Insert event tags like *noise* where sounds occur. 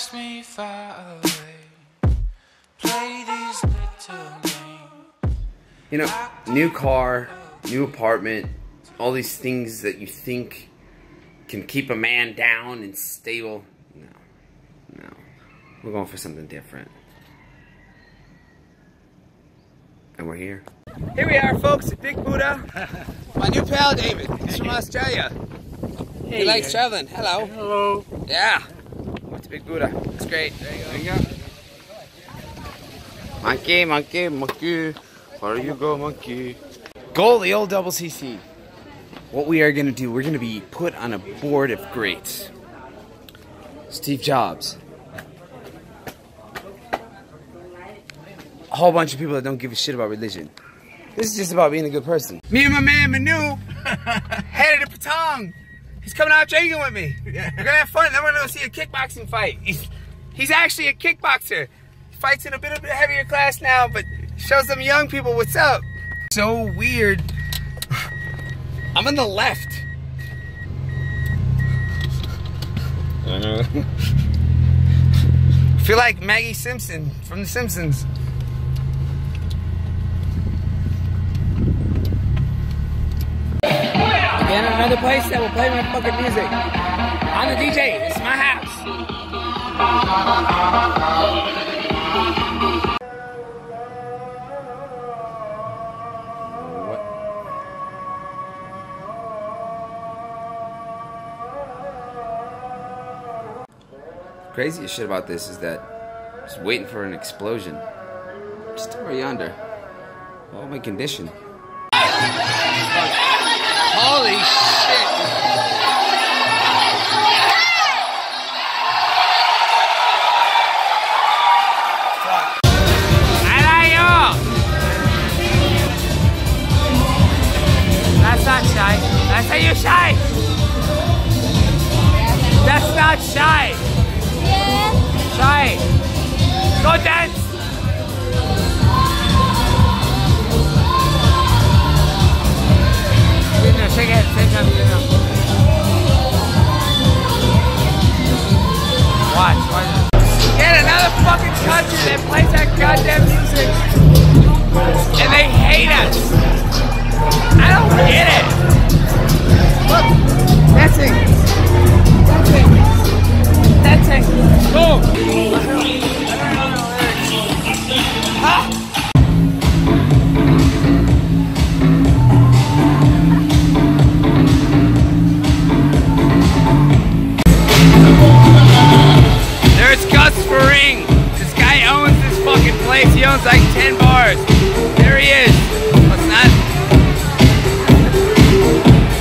Cast me far away. Play these little games. You know, new car, new apartment, all these things that you think can keep a man down and stable. No, no. We're going for something different. And we're here. Here we are, folks, at Big Buddha. *laughs* My new pal, David. He's from Australia. he likes traveling. Hello. Hello. Yeah. Big Buddha. It's great. There you go. Monkey, monkey, monkey. Where you go, monkey? Goal, the old double CC. What we are going to do, we're going to be put on a board of greats. Steve Jobs. A whole bunch of people that don't give a shit about religion. This is just about being a good person. Me and my man Manu *laughs* headed to Patong. He's coming out drinking with me. We're gonna have fun. Then we're gonna go see a kickboxing fight. He's, he's actually a kickboxer. He fights in a bit of a heavier class now, but shows them young people what's up. So weird. I'm on the left. I feel like Maggie Simpson from The Simpsons. Again, another place that will play my fucking music. I'm the DJ. It's my house. What? Craziest shit about this is that just waiting for an explosion. Just over yonder. Oh, my condition. Holy shit. That's not shy. That's how you shy. That's not shy. Shy. Go dance. Owns like 10 bars.